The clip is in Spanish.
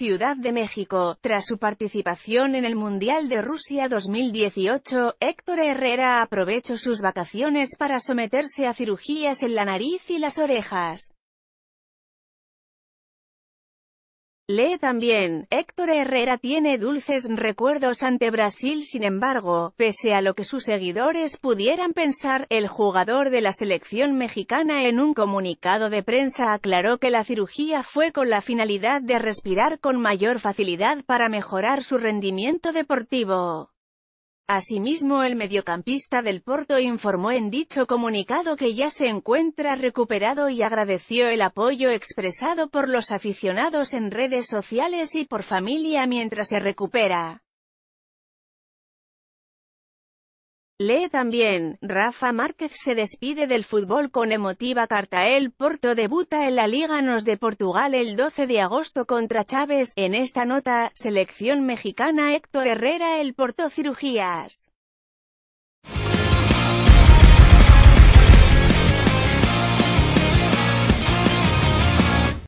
Ciudad de México. Tras su participación en el Mundial de Rusia 2018, Héctor Herrera aprovechó sus vacaciones para someterse a cirugías en la nariz y las orejas. Lee también, Héctor Herrera tiene dulces recuerdos ante Brasil sin embargo, pese a lo que sus seguidores pudieran pensar, el jugador de la selección mexicana en un comunicado de prensa aclaró que la cirugía fue con la finalidad de respirar con mayor facilidad para mejorar su rendimiento deportivo. Asimismo el mediocampista del Porto informó en dicho comunicado que ya se encuentra recuperado y agradeció el apoyo expresado por los aficionados en redes sociales y por familia mientras se recupera. Lee también, Rafa Márquez se despide del fútbol con emotiva carta. El Porto debuta en la Liga NOS de Portugal el 12 de agosto contra Chávez. En esta nota, selección mexicana Héctor Herrera El Porto Cirugías.